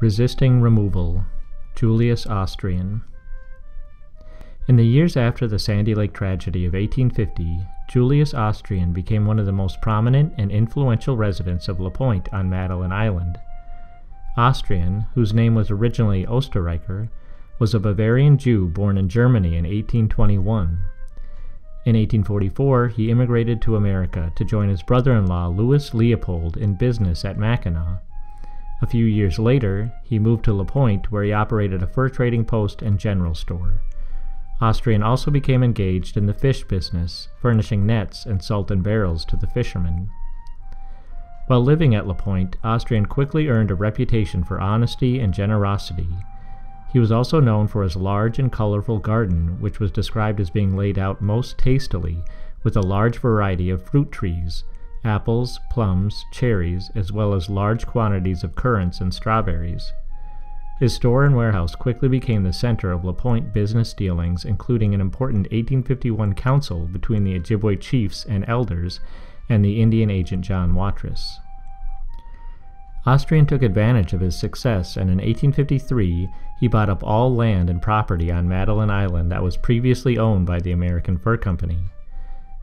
Resisting Removal Julius Austrian In the years after the Sandy Lake tragedy of 1850, Julius Austrian became one of the most prominent and influential residents of La Pointe on Madeline Island. Austrian, whose name was originally Osterreicher, was a Bavarian Jew born in Germany in 1821. In 1844, he immigrated to America to join his brother in law Louis Leopold in business at Mackinac. A few years later, he moved to La Pointe, where he operated a fur trading post and general store. Austrian also became engaged in the fish business, furnishing nets and salt and barrels to the fishermen. While living at La Pointe, Austrian quickly earned a reputation for honesty and generosity. He was also known for his large and colorful garden, which was described as being laid out most tastily, with a large variety of fruit trees, apples, plums, cherries, as well as large quantities of currants and strawberries. His store and warehouse quickly became the center of La Pointe business dealings, including an important 1851 council between the Ojibwe chiefs and elders and the Indian agent John Watrous. Austrian took advantage of his success, and in 1853 he bought up all land and property on Madeline Island that was previously owned by the American Fur Company.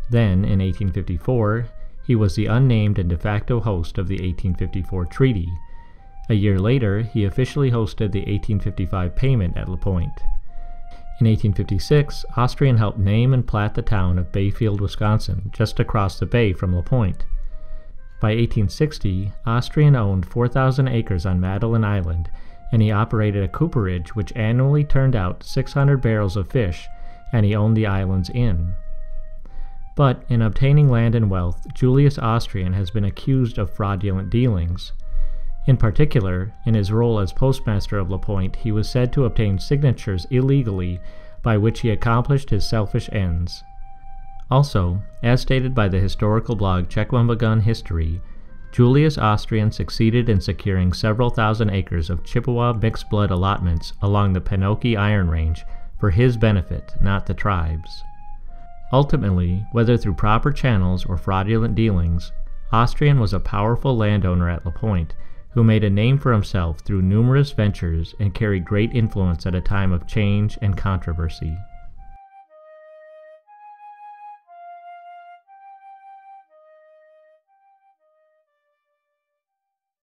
Then, in 1854, he was the unnamed and de facto host of the 1854 treaty. A year later, he officially hosted the 1855 payment at La Pointe. In 1856, Austrian helped name and plat the town of Bayfield, Wisconsin, just across the bay from La Pointe. By 1860, Austrian owned 4,000 acres on Madeline Island, and he operated a cooperage which annually turned out 600 barrels of fish, and he owned the island's inn. But in obtaining land and wealth, Julius Austrian has been accused of fraudulent dealings. In particular, in his role as postmaster of La Pointe, he was said to obtain signatures illegally by which he accomplished his selfish ends. Also, as stated by the historical blog Chequamegon History, Julius Austrian succeeded in securing several thousand acres of Chippewa mixed blood allotments along the Penokee Iron Range for his benefit, not the tribe's. Ultimately, whether through proper channels or fraudulent dealings, Austrian was a powerful landowner at La Pointe who made a name for himself through numerous ventures and carried great influence at a time of change and controversy.